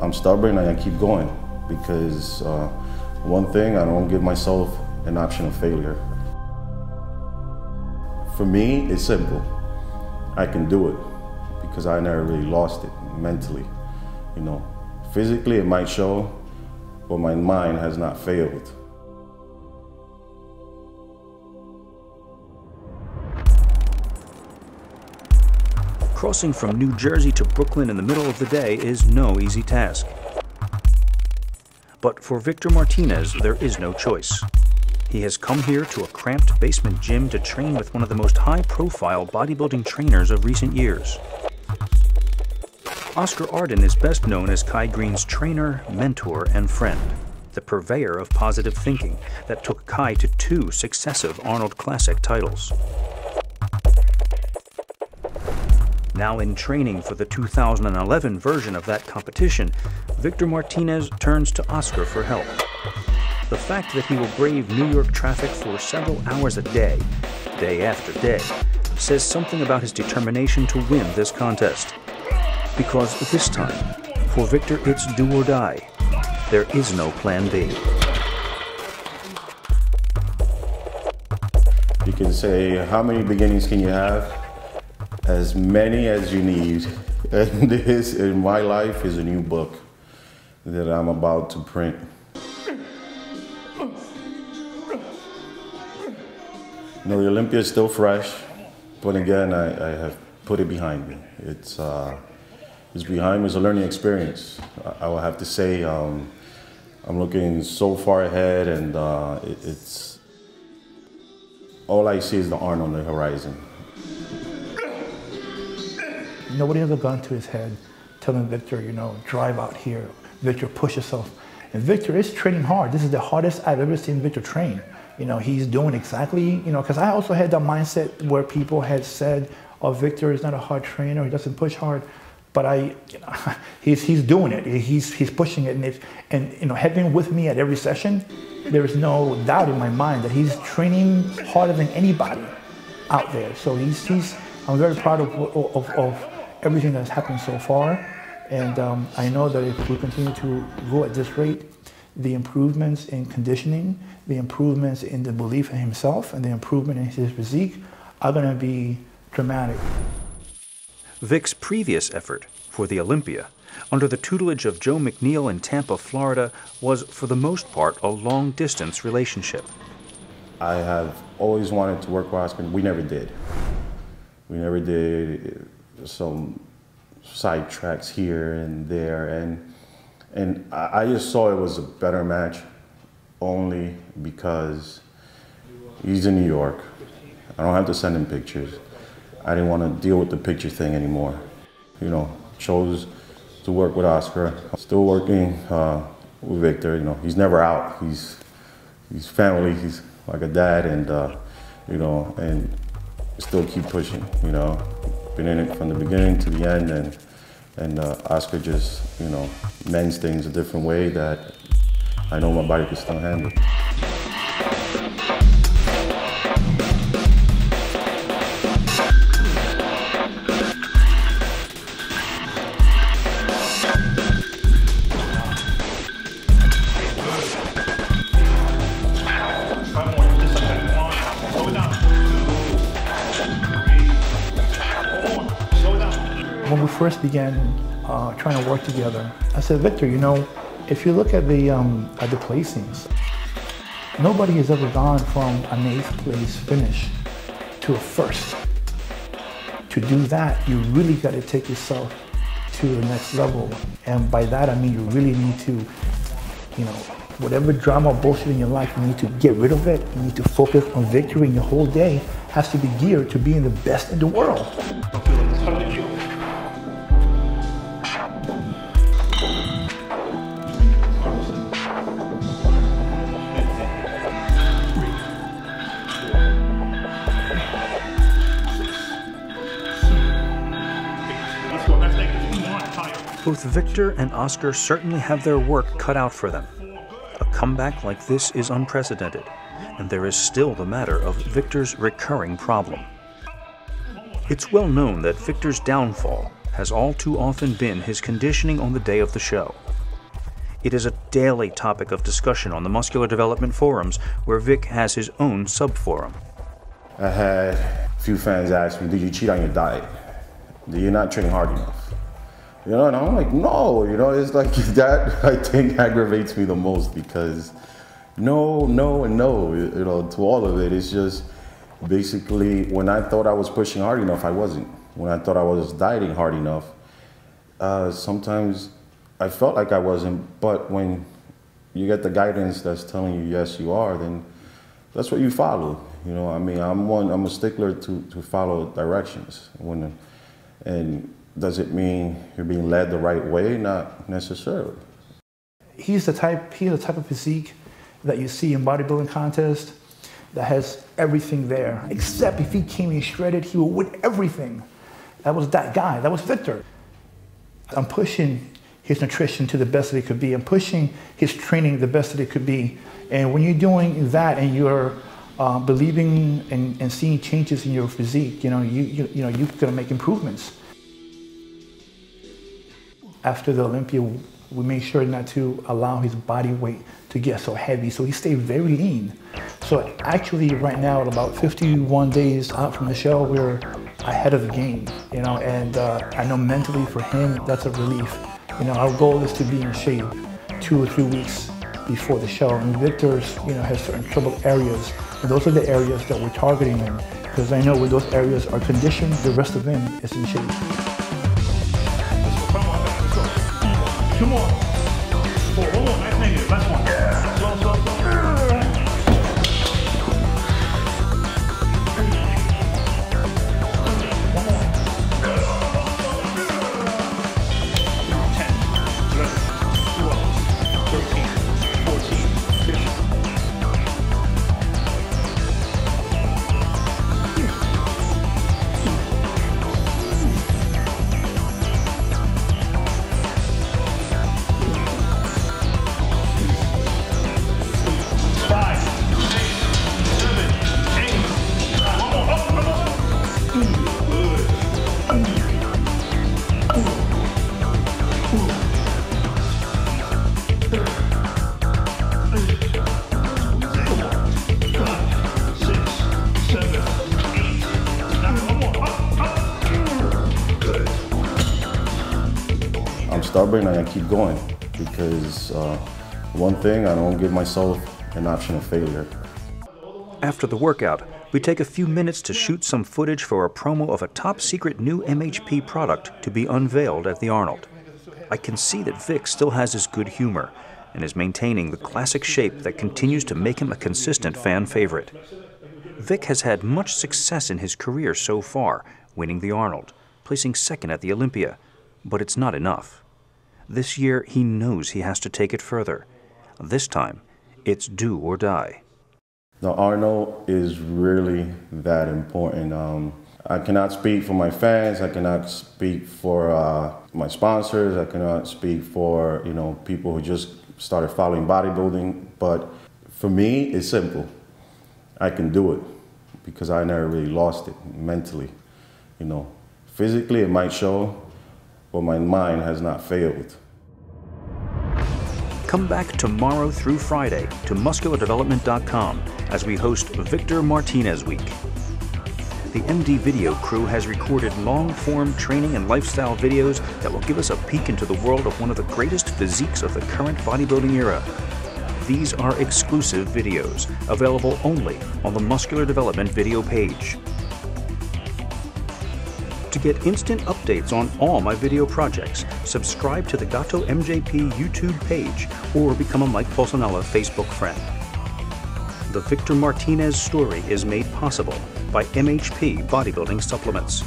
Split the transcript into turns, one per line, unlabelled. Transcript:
I'm stubborn and I keep going because uh, one thing, I don't give myself an option of failure. For me, it's simple. I can do it because I never really lost it mentally. You know, physically it might show, but my mind has not failed.
Crossing from New Jersey to Brooklyn in the middle of the day is no easy task. But for Victor Martinez, there is no choice. He has come here to a cramped basement gym to train with one of the most high-profile bodybuilding trainers of recent years. Oscar Ardon is best known as Kai Greene's trainer, mentor, and friend, the purveyor of positive thinking that took Kai to two successive Arnold Classic titles. Now in training for the 2011 version of that competition, Victor Martinez turns to Oscar for help. The fact that he will brave New York traffic for several hours a day, day after day, says something about his determination to win this contest. Because this time, for Victor, it's do or die. There is no plan B.
You can say, how many beginnings can you have? As many as you need. And this in my life is a new book that I'm about to print. You know, the Olympia is still fresh, but again, I, I have put it behind me. It's, uh, it's behind me. It's a learning experience. I, I will have to say, um, I'm looking so far ahead, and uh, it, it's all I see is the Arnold on the horizon.
Nobody ever gone to his head telling Victor, you know, drive out here. Victor, push yourself. And Victor is training hard. This is the hardest I've ever seen Victor train. You know, he's doing exactly, you know, because I also had the mindset where people had said, oh, Victor is not a hard trainer, he doesn't push hard. But I, you know, he's, he's doing it. He's, he's pushing it. And, if, and, you know, having with me at every session, there is no doubt in my mind that he's training harder than anybody out there. So he's, he's I'm very proud of, of, of everything that's happened so far. And um, I know that if we continue to go at this rate, the improvements in conditioning, the improvements in the belief in himself, and the improvement in his physique are going to be dramatic.
Vic's previous effort for the Olympia, under the tutelage of Joe McNeil in Tampa, Florida, was for the most part a long distance relationship.
I have always wanted to work with Oscar. We never did. We never did some side tracks here and there, and and I just saw it was a better match only because he's in New York. I don't have to send him pictures. I didn't want to deal with the picture thing anymore. You know, chose to work with Oscar. Still working uh, with Victor. You know, he's never out. He's he's family. He's like a dad, and uh, you know, and still keep pushing. You know, been in it from the beginning to the end, and and uh, Oscar just you know mends things a different way that I know my body can still handle.
When we first began uh, trying to work together, I said, Victor, you know, if you look at the, um, at the placings, nobody has ever gone from an eighth place finish to a first. To do that, you really got to take yourself to the next level. And by that, I mean you really need to, you know, whatever drama bullshit in your life, you need to get rid of it. You need to focus on victory, and your whole day has to be geared to being the best in the world.
Both Victor and Oscar certainly have their work cut out for them. A comeback like this is unprecedented, and there is still the matter of Victor's recurring problem. It's well known that Victor's downfall has all too often been his conditioning on the day of the show. It is a daily topic of discussion on the muscular development forums, where Vic has his own subforum.
I had a few fans ask me, "Did you cheat on your diet? Do you not train hard enough?" You know, and I'm like, "No." You know, it's like that. I think aggravates me the most because no, no, and no. You know, to all of it, it's just basically when I thought I was pushing hard enough, I wasn't. When I thought I was dieting hard enough, uh, sometimes I felt like I wasn't. But when you get the guidance that's telling you yes, you are, then that's what you follow. You know, I mean, I'm one. I'm a stickler to to follow directions. When and does it mean you're being led the right way? Not necessarily.
He's the type. He's the type of physique that you see in bodybuilding contests that has everything there. Except if he came in shredded, he would win everything. That was that guy. That was Victor. I'm pushing his nutrition to the best that it could be. I'm pushing his training the best that it could be. And when you're doing that and you're uh, believing and, and seeing changes in your physique, you know, you, you, you know, you're gonna make improvements. After the Olympia, we made sure not to allow his body weight to get so heavy, so he stayed very lean. So actually, right now, at about 51 days out from the show, we're ahead of the game, you know, and uh, I know mentally for him, that's a relief. You know, our goal is to be in shape two or three weeks before the show, and Victor's, you know, has certain troubled areas, and those are the areas that we're targeting him, because I know when those areas are conditioned, the rest of him is in shape.
Stubborn and I keep going because uh, one thing, I don't give myself an option of failure.
After the workout, we take a few minutes to shoot some footage for a promo of a top secret new MHP product to be unveiled at the Arnold. I can see that Vic still has his good humor and is maintaining the classic shape that continues to make him a consistent fan favorite. Vic has had much success in his career so far, winning the Arnold, placing second at the Olympia, but it's not enough. This year, he knows he has to take it further. This time, it's do or die.
The Arnold is really that important. Um, I cannot speak for my fans. I cannot speak for uh, my sponsors. I cannot speak for you know people who just started following bodybuilding. But for me, it's simple. I can do it because I never really lost it mentally. You know, physically it might show, but my mind has not failed.
Come back tomorrow through Friday to musculardevelopment.com as we host Victor Martinez Week. The MD Video crew has recorded long form training and lifestyle videos that will give us a peek into the world of one of the greatest physiques of the current bodybuilding era. These are exclusive videos, available only on the Muscular Development video page. To get instant updates on all my video projects, subscribe to the Gato MJP YouTube page or become a Mike Pulcinella Facebook friend. The Victor Martinez story is made possible by MHP Bodybuilding Supplements.